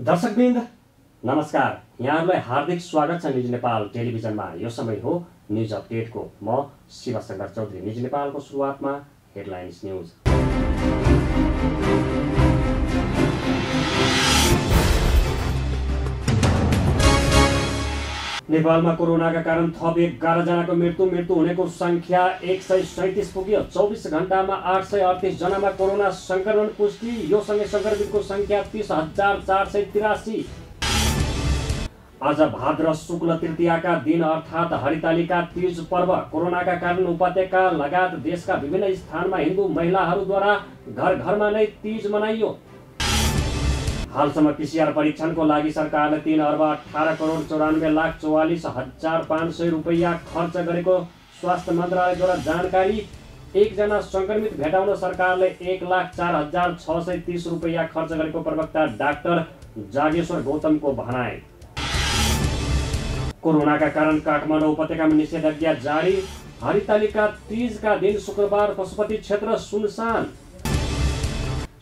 दर्शकवृन्द नमस्कार। यहाँहरूलाई हार्दिक स्वागत छ निज नेपाल टेलिभिजनमा। यो समय हो न्युज अपडेटको। म शिवशङ्कर चौधरी निज नेपालको सुरुवातमा हेडलाइन्स न्युज। नेपालमा कोरोनाका कारण थप एघारजनाको मृत्यु मृत्यु हुनेको सङ्ख्या एक सय सैँतिस पुग्यो। चौबिस घन्टामा आठ सय अडतिस जनामा कोरोना सङ्क्रमण पुष्टि। यो सँगै सङ्क्रमितको सङ्ख्या तिस हजार चार सय तिरासी। आज भाद्र शुक्ल तृतीयाका दिन अर्थात् हरितालिका तीज पर्व। कोरोनाका कारण उपत्यका लगायत देशका विभिन्न स्थानमा हिन्दू महिलाहरूद्वारा घर घरमा नै तीज मनाइयो। हालसम्म पिसिआर परीक्षणको लागि सरकारले तिन अर्ब अठार करोड चौरानब्बे लाख चौवालिस हजार पाँच सय रुपियाँ खर्च गरेको स्वास्थ्य मन्त्रालयद्वारा जानकारी एकजना सङ्क्रमित भेटाउन सरकारले एक लाख चार हजार छ सय तिस रुपियाँ खर्च गरेको प्रवक्ता डाक्टर जागेश्वर गौतमको भनाए कोरोनाका कारण काठमाडौँ उपत्यकामा निषेधाज्ञा जारी। हरितालिका तिजका दिन शुक्रबार पशुपति क्षेत्र सुनसान।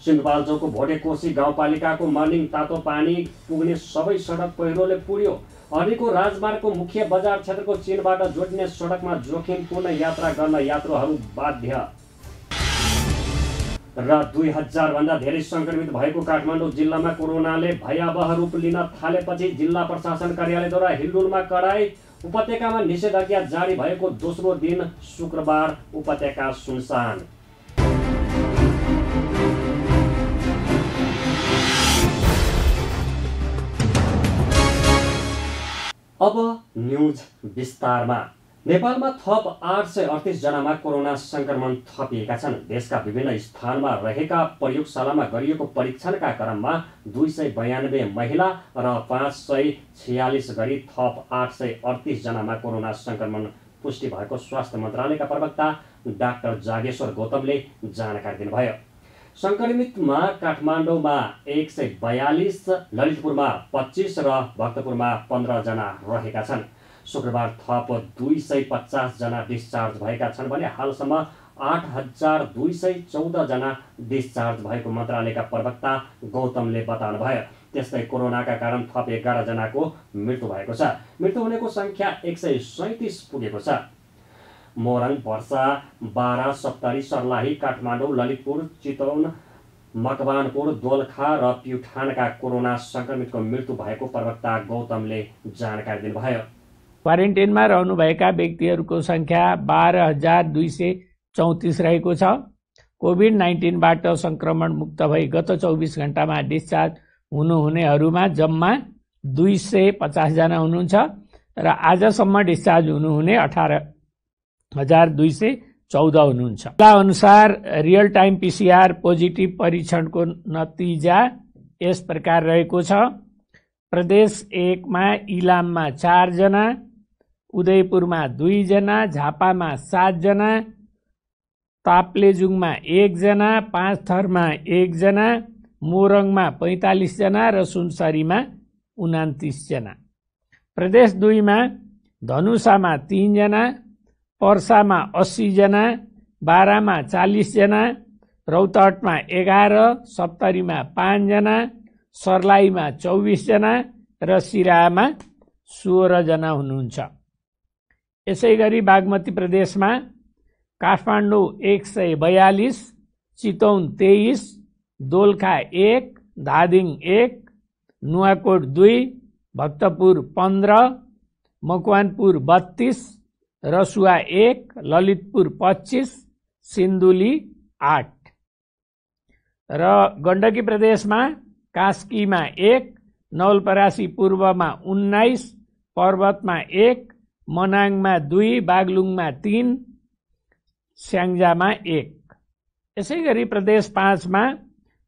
सिन्धुपाल्चोकको भोटेकोशी गाउँपालिकाको मर्निङ तातो पानी पुग्ने सबै सडक पहिरोले पुग्यो अनिको राजमार्गको मुख्य बजार क्षेत्रको चीनबाट जोड्ने सडकमा जोखिमपूर्ण यात्रा गर्न यात्रुहरू बाध्य। र दुई हजारभन्दा धेरै सङ्क्रमित भएको काठमाडौँ जिल्लामा कोरोनाले भयावह रूप लिन थालेपछि जिल्ला प्रशासन कार्यालयद्वारा हिल्डुलमा कडाई उपत्यकामा निषेधाज्ञा जारी भएको दोस्रो दिन शुक्रबार उपत्यका सुनसान। अब न्युज विस्तारमा। नेपालमा थप आठ सय अडतिस जनामा कोरोना सङ्क्रमण थपिएका छन्। देशका विभिन्न स्थानमा रहेका प्रयोगशालामा गरिएको परीक्षणका क्रममा दुई सय बयानब्बे महिला र पाँच सय छयालिस गरी थप आठ सय अडतिस जनामा कोरोना सङ्क्रमण पुष्टि भएको स्वास्थ्य मन्त्रालयका प्रवक्ता डाक्टर जागेश्वर गौतमले जानकारी दिनुभयो। सङ्क्रमितमा काठमाडौँमा एक सय बयालिस ललितपुरमा पच्चिस र भक्तपुरमा पन्ध्रजना रहेका छन्। शुक्रबार थप दुई सय पचासजना डिस्चार्ज भएका छन् भने हालसम्म आठ हजार दुई सय चौधजना डिस्चार्ज भएको मन्त्रालयका प्रवक्ता गौतमले बताउनुभयो। त्यस्तै कोरोनाका कारण थप एघारजनाको मृत्यु भएको छ। मृत्यु हुनेको सङ्ख्या एक सय सैँतिस पुगेको छ। मोरङ वर्षा बारा सप्तरी सर्लाही काठमाडौँ ललितपुर चितवन मकवानपुर दोलखा र प्युठानका कोरोना सङ्क्रमितको मृत्यु भएको प्रवक्ता गौतमले जानकारी दिनुभयो। क्वारेन्टाइनमा रहनुभएका व्यक्तिहरूको सङ्ख्या बाह्र हजार दुई सय चौतिस रहेको छ। कोभिड नाइन्टिनबाट सङ्क्रमण मुक्त भई गत चौबिस घन्टामा डिस्चार्ज हुनुहुनेहरूमा जम्मा दुई सय पचासजना हुनुहुन्छ र आजसम्म डिस्चार्ज हुनुहुने अठार हजार दुई सय चौध हुनुहुन्छ। अनुसार रियल टाइम पिसिआर पोजिटिभ परीक्षणको नतिजा यस प्रकार रहेको छ। प्रदेश एकमा इलाममा चारजना उदयपुरमा दुईजना झापामा सातजना ताप्लेजुङमा एकजना पाँच थरमा एकजना मोरङमा पैँतालिसजना र सुनसरीमा उनातिसजना प्रदेश दुईमा धनुषामा तिनजना पर्सामा अस्सीजना बाह्रमा चालिसजना रौतहटमा एघार सप्तरीमा पाँचजना सर्लाहीमा चौबिसजना र सिराहामा सोह्रजना हुनुहुन्छ। यसै गरी बागमती प्रदेशमा काठमाडौँ एक सय बयालिस चितौन तेइस दोलखा एक धादिङ एक नुवाकोट दुई भक्तपुर पन्ध्र मकवानपुर बत्तिस रसुवा एक ललितपुर पच्चिस सिन्धुली आठ। र गण्डकी प्रदेशमा कास्कीमा एक नवलपरासी पूर्वमा उन्नाइस पर्वतमा एक मनाङमा दुई बागलुङमा तिन स्याङ्जामा एक। यसै गरी प्रदेश पाँचमा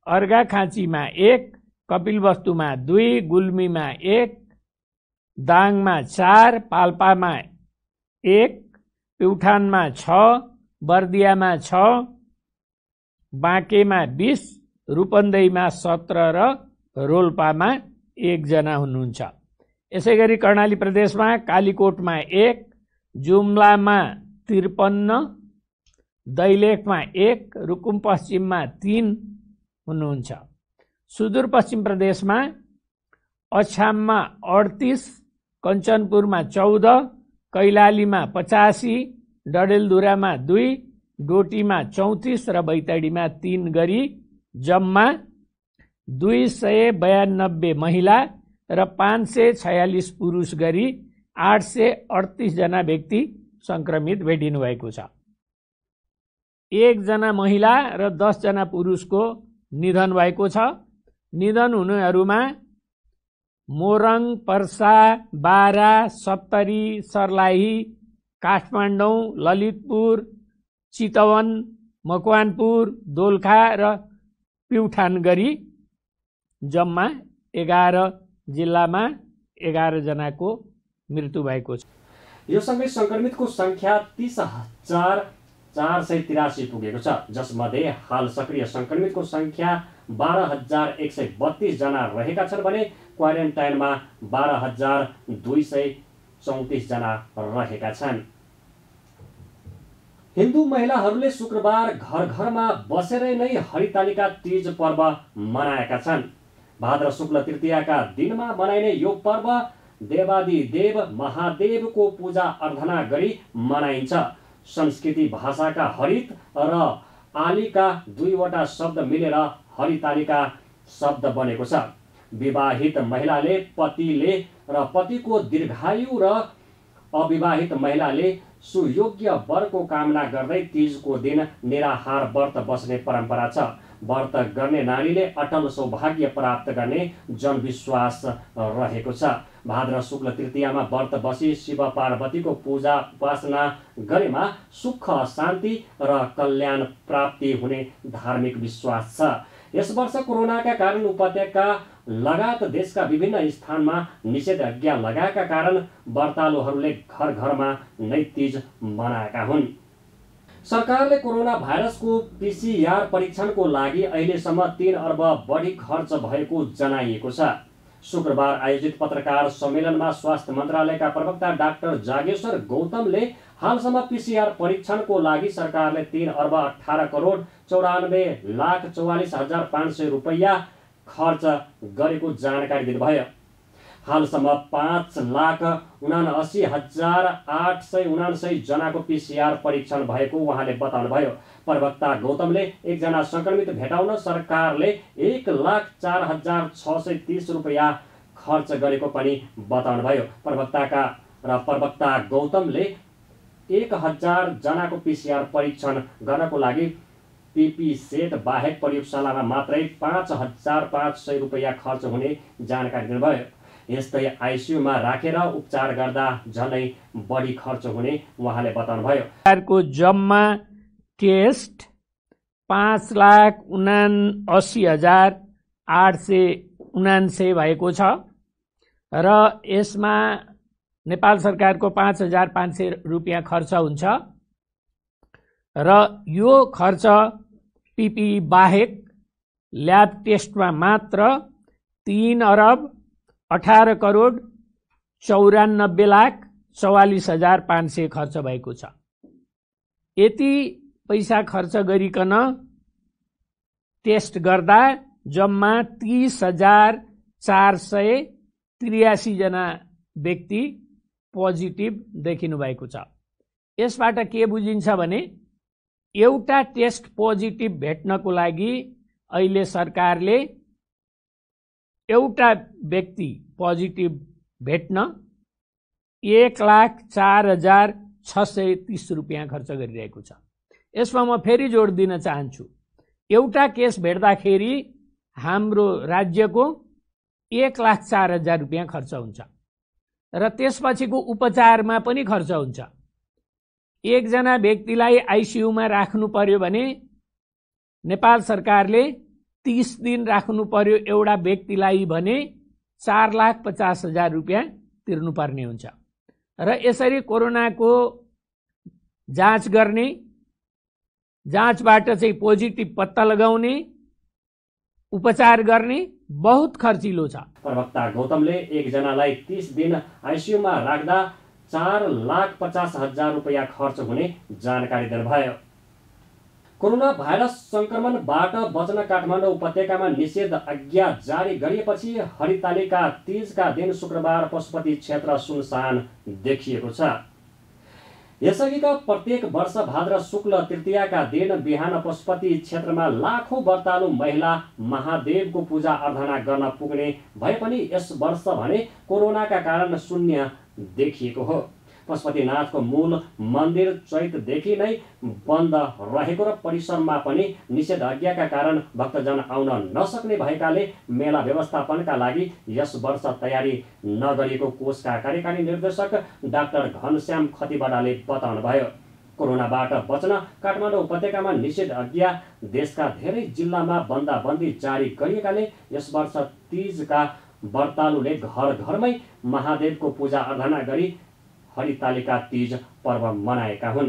अर्घाखाँचीमा एक कपिलवस्तुमा दुई गुल्मीमा एक दाङमा चार पाल्पामा एक प्युठानमा छ बर्दियामा छ बाँकेमा बिस रूपन्देहीमा सत्र र रोल्पामा एकजना हुनुहुन्छ। यसै गरी कर्णाली प्रदेशमा कालीकोटमा एक जुम्लामा त्रिपन्न दैलेखमा एक रुकुम पश्चिममा तिन हुनुहुन्छ। सुदूरपश्चिम प्रदेशमा अछाममा अडतिस कञ्चनपुरमा चौध कैलालीमा पचासी डडेलधुरामा दुई डोटीमा चौतिस र बैतडीमा तिन गरी जम्मा दुई सय बयानब्बे महिला र पाँच सय छयालिस पुरुष गरी आठ सय अडतिसजना व्यक्ति सङ्क्रमित भेटिनु भएको छ एकजना महिला र दसजना पुरुषको निधन भएको छ। निधन हुनेहरूमा मोरङ पर्सा बारा सप्तरी सर्लाही काठमाडौँ ललितपुर चितवन मकवानपुर दोलखा र प्युठान गरी जम्मा एघार जिल्लामा एघारजनाको मृत्यु भएको छ। यो सँगै सङ्क्रमितको सङ्ख्या तिस हजार चार सय तिरासी पुगेको छ। जसमध्ये हाल सक्रिय सङ्क्रमितको सङ्ख्या बाह्र हजार एक सय बत्तिसजना रहेका छन् भने क्वारेन्टाइनमा बाह्र हजार दुई सय चौतिसजना रहेका छन्। हिन्दू महिलाहरूले शुक्रबार घर घरमा बसेरै नै हरितालिका तीज पर्व मनाएका छन्। भाद्र शुक्ल तृतीयाका दिनमा मनाइने यो पर्व देवादि देव महादेवको पूजा अर्धना गरी मनाइन्छ। संस्कृति भाषाका हरित र आलिका दुईवटा शब्द मिलेर हरितालिका शब्द बनेको छ। विवाहित महिलाले पतिले र पतिको दीर्घायु र अविवाहित महिलाले सुयोग्य वरको कामना गर्दै तिजको दिन निराहार व्रत बस्ने परम्परा छ। व्रत गर्ने नारीले अटल सौभाग्य प्राप्त गर्ने जनविश्वास रहेको छ। भाद्र शुक्ल तृतीयामा व्रत बसी शिव पार्वतीको पूजा उपासना गरेमा सुख शान्ति र कल्याण प्राप्ति हुने धार्मिक विश्वास छ। यस वर्ष कोरोनाका कारण उपत्यका लगायत देशका विभिन्न स्थानमा निषेधाज्ञा लगाएका कारण व्रतालुहरूले घर घरमा नै तिज मनाएका हुन्। सरकारले कोरोना भाइरसको पिसिआर परीक्षणको लागि अहिलेसम्म तिन अर्ब बढी खर्च भएको जनाइएको छ। शुक्रबार आयोजित पत्रकार सम्मेलनमा स्वास्थ्य मन्त्रालयका प्रवक्ता डाक्टर जागेश्वर गौतमले हालसम्म पिसिआर परीक्षणको लागि सरकारले तिन अर्ब अठार करोड चौरानब्बे लाख चौवालिस हजार पाँच सय रुपियाँ खर्च गरेको जानकारी दिनुभयो। हालसम्म पाँच लाख उनासी हजार आठ सय उनासय जनाको पिसिआर परीक्षण भएको उहाँले बताउनुभयो। प्रवक्ता गौतमले एकजना सङ्क्रमित भेटाउन सरकारले एक लाख चार हजार छ सय तिस रुपियाँ खर्च गरेको पनि बताउनुभयो। प्रवक्ताका र प्रवक्ता गौतमले एक हजार जनाको पिसिआर परीक्षण गर्नको लागि पिपी सेट बाहेक प्रयोगशालामा मात्रै पाँच हजार पाँच सय रुपियाँ खर्च हुने जानकारी दिनुभयो। यस्तै आइसियुमा राखेर उपचार गर्दा झनै बढी खर्च हुने उहाँले बताउनुभयो। जम्मा टेस्ट पाँच लाख उना असी हजार आठ सय उनान्सय भएको छ र यसमा नेपाल सरकारको पाँच हजार पाँच सय रुपियाँ खर्च हुन्छ र यो खर्च पिपी बाहेक ल्याब टेस्टमा मात्र तिन अरब अठार करोड चौरानब्बे लाख चौवालिस हजार पाँच सय खर्च भएको छ। यति पैसा खर्च गरिकन टेस्ट गर्दा जम्मा तिस हजार चार सय त्रियासीजना व्यक्ति पोजिटिभ देखिनु भएको छ। यसबाट के बुझिन्छ भने एउटा टेस्ट पोजिटिभ भेट्नको लागि अहिले सरकारले एउटा व्यक्ति पोजिटिभ भेट्न एक लाख चार हजार छ सय तिस रुपियाँ खर्च गरिरहेको छ। यसमा म फेरि जोड दिन चाहन्छु। एउटा केस भेट्दाखेरि हाम्रो राज्यको एक लाख चार हजार रुपियाँ खर्च हुन्छ र त्यसपछिको उपचारमा पनि खर्च हुन्छ। एकजना व्यक्तिलाई आइसियुमा राख्नु पर्यो भने नेपाल सरकारले तिस दिन राख्नु पर्यो एउटा व्यक्तिलाई भने चार लाख पचास हजार रुपियाँ तिर्नुपर्ने हुन्छ। र यसरी कोरोनाको जाँच गर्ने जाँचबाट चाहिँ पोजिटिभ पत्ता लगाउने उपचार गर्ने बहुत खर्चिलो छ। प्रवक्ता गौतमले एकजनालाई तिस दिन आइसियुमा राख्दा चार लाख पचास हजार रुपियाँ खर्च हुने जानकारी दिनुभयो। कोरोना भाइरस सङ्क्रमणबाट बच्न काठमाडौँ उपत्यकामा निषेध आज्ञा जारी गरिएपछि हरितालिका तिजका दिन शुक्रबार पशुपति क्षेत्र सुनसान देखिएको छ। यसअघिका प्रत्येक वर्ष भाद्र शुक्ल तृतीयाका दिन बिहान पशुपति क्षेत्रमा लाखौँ व्रतालु महिला महादेवको पूजा आराधना गर्न पुग्ने भए पनि यस वर्ष भने कोरोनाका कारण शून्य देखिएको हो। पशुपतिनाथको मूल मन्दिर चैतदेखि नै बन्द रहेको र परिसरमा पनि निषेधाज्ञाका कारण भक्तजन आउन नसक्ने भएकाले मेला व्यवस्थापनका लागि यस वर्ष तयारी नगरिएको कोषका कार्यकारी निर्देशक डाक्टर घनश्याम खतिवडाले बताउनुभयो। कोरोनाबाट बच्न काठमाडौँ उपत्यकामा निषेधाज्ञा देशका धेरै जिल्लामा बन्दाबन्दी जारी गरिएकाले यस वर्ष तिजका व्रतालुले घर घरमै महादेवको पूजा आराधना गरी हरितालिका तिज पर्व मनाएका हुन्।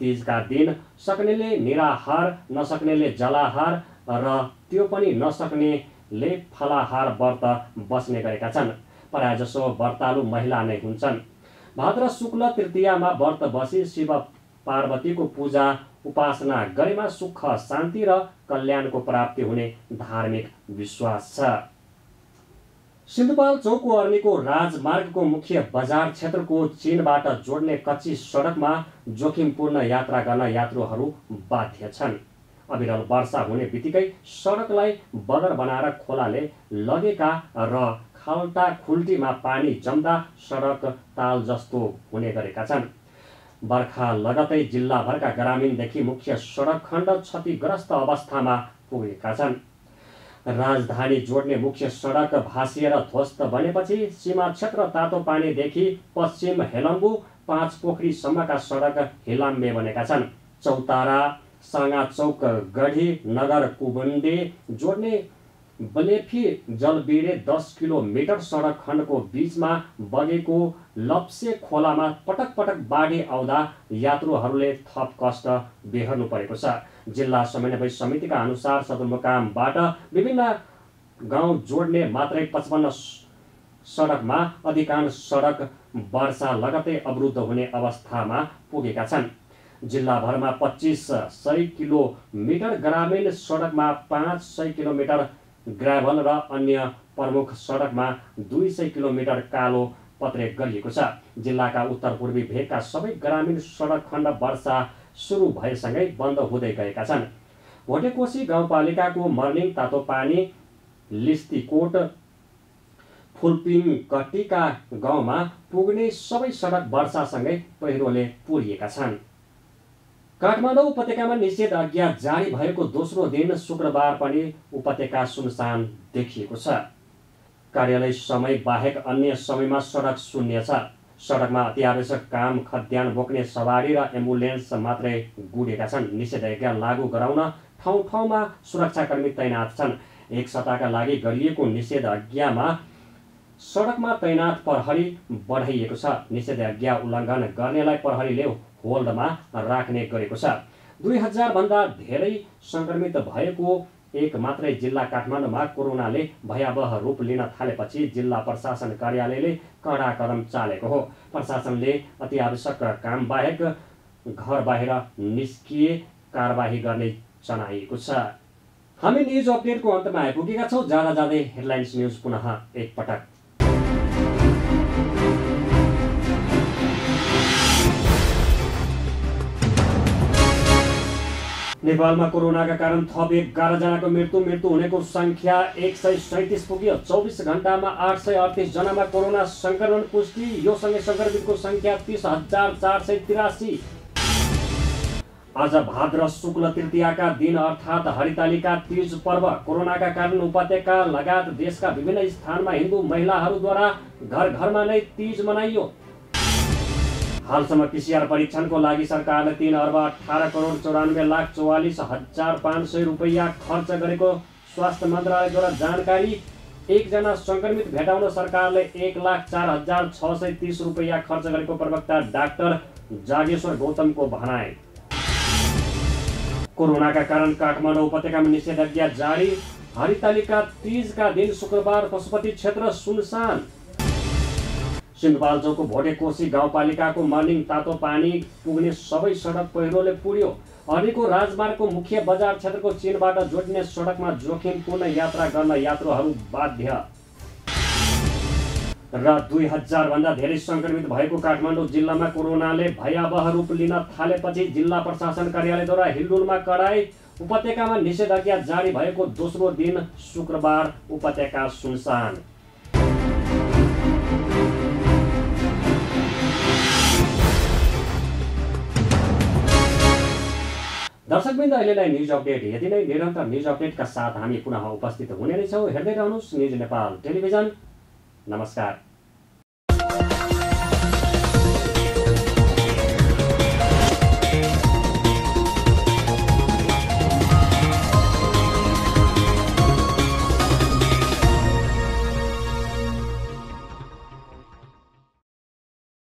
तिजका दिन सक्नेले निराहार नसक्नेले जलाहार र त्यो पनि नसक्नेले फलाहार व्रत बस्ने गरेका छन्। प्रायजसो व्रतालु महिला नै हुन्छन्। भाद्र शुक्ल तृतीयामा व्रत बसी शिव पार्वतीको पूजा उपासना गरेमा सुख शान्ति र कल्याणको प्राप्ति हुने धार्मिक विश्वास छ। सिन्धुपाल्चोकको अर्नीको राजमार्गको मुख्य बजार क्षेत्रको चिनबाट जोड्ने कच्ची सडकमा जोखिमपूर्ण यात्रा गर्न यात्रुहरू बाध्य छन्। अविरल वर्षा हुने बित्तिकै सडकलाई बदर बनाएर खोलाले लगेका र खाल्टा खुल्टीमा पानी जम्दा सडक ताल जस्तो हुने गरेका छन्। बर्खा लगतै जिल्लाभरका ग्रामीणदेखि मुख्य सडक खण्ड क्षतिग्रस्त अवस्थामा पुगेका छन्। राजधानी जोड्ने मुख्य सडक भाँसिएर ध्वस्त बनेपछि सीमा क्षेत्र तातो पानीदेखि पश्चिम हेलम्बु पाँच पोखरीसम्मका सडक हिलाम्बे बनेका छन्। चौतारा साँगाचौक गढी नगर कुबुन्डे जोड्ने बलेफी जलबिरे दस किलोमिटर सडक खण्डको बिचमा बगेको लप्से खोलामा पटक पटक बाढी आउँदा यात्रुहरूले थप कष्ट बेहोर्नु परेको छ। जिल्ला समन्वय समितिका अनुसार सदरमुकामबाट विभिन्न गाउँ जोड्ने मात्रै पचपन्न सडकमा अधिकांश सडक वर्षा लगतै अवरुद्ध हुने अवस्थामा पुगेका छन्। जिल्लाभरमा पच्चिस सय किलोमिटर ग्रामीण सडकमा पाँच सय किलोमिटर ग्राभल र अन्य प्रमुख सडकमा दुई सय किलोमिटर कालो पत्रे गरिएको छ। जिल्लाका उत्तर पूर्वी भेगका सबै ग्रामीण सडक खण्ड वर्षा सुरु भएसँगै बन्द हुँदै गएका छन्। भोटेकोशी गाउँपालिकाको मर्निङ तातो पानी लिस्तीकोट फुलपिङ कट्टीका गाउँमा पुग्ने सबै सडक वर्षासँगै पहिरोले पुरिएका छन्। काठमाडौँ उपत्यकामा निषेधाज्ञा जारी भएको दोस्रो दिन शुक्रबार पनि उपत्यका सुनसान देखिएको छ। कार्यालय समय बाहेक अन्य समयमा सडक शून्य छ। सडकमा अत्यावश्यक काम खद्यान बोक्ने सवारी र एम्बुलेन्स मात्रै गुडेका छन्। निषेधाज्ञा लागू गराउन ठाउँ ठाउँमा सुरक्षाकर्मी तैनात छन्। एक सप्ताहका लागि गरिएको निषेधाज्ञामा सडकमा तैनात प्रहरी बढाइएको छ। निषेधाज्ञा उल्लङ्घन गर्नेलाई प्रहरीले होल्डमा राख्ने गरेको छ। दुई हजारभन्दा धेरै सङ्क्रमित भएको एक मात्रै जिल्ला काठमाडौँमा कोरोनाले भयावह रूप लिन थालेपछि जिल्ला प्रशासन कार्यालयले कडा कदम चालेको हो। प्रशासनले अति आवश्यक काम बाहेक घर बाहिर निस्किए कारवाही गर्ने जनाइएको छ। हामी न्युज अपडेटको अन्तमा आइपुगेका छौँ। जाँदा जाँदै हेडलाइन्स न्युज पुनः एकपटक। नेपालमा कोरोनाका कारण थप एघारजनाको मृत्यु मृत्यु हुनेको सङ्ख्या एक सय सैतिस पुग्यो। चौबिस घन्टामा आठ सय अडतिस जनामा कोरोना सङ्क्रमण पुष्टि यो सँगै सङ्क्रमितको सङ्ख्या तिस हजार चार सय तिरासी। आज भाद्र शुक्ल तृतीयाका दिन अर्थात् हरितालिका तीज पर्व। कोरोनाका कारण उपत्यका लगायत देशका विभिन्न स्थानमा हिन्दू महिलाहरूद्वारा घर घरमा नै तीज मनाइयो। हालसम्म पिसिआर परीक्षणको लागि सरकारले तिन अर्ब अठार करोड चौरानब्बे लाख चौवालिस हजार पाँच सय रुपियाँ खर्च गरेको स्वास्थ्य मन्त्रालयद्वारा जानकारी। एकजना सङ्क्रमित भेटाउन सरकारले एक लाख चार हजार छ सय तिस रुपियाँ खर्च गरेको प्रवक्ता डाक्टर जागेश्वर गौतमको भनाए कोरोनाका कारण काठमाडौँ उपत्यकामा निषेधाज्ञा जारी। हरितालिका तिजका दिन शुक्रबार पशुपति क्षेत्र सुनसान। सिन्धुपाल्चोकको भोटे कोशी गाउँपालिकाको मर्निङ तातो पानी पुग्ने सबै सडक पहिरोले पुग्यो अनिको राजमार्गको मुख्य बजार क्षेत्रको चीनबाट जोड्ने सडकमा जोखिमपूर्ण यात्रा गर्न यात्रुहरू बाध्य। र दुई हजारभन्दा धेरै सङ्क्रमित भएको काठमाडौँ जिल्लामा कोरोनाले भयावह रूप लिन थालेपछि जिल्ला प्रशासन कार्यालयद्वारा हिल्डुलमा कडाई उपत्यकामा निषेधाज्ञा जारी भएको दोस्रो दिन शुक्रबार उपत्यका सुनसान। दर्शकबिन्द अहिलेलाई न्युज अपडेट। यति नै निरन्तर न्युज अपडेटका साथ हामी पुनः उपस्थित हुने नै छौँ। हेर्दै रहनुहोस् न्युज नेपाल टेलिभिजन। नमस्कार।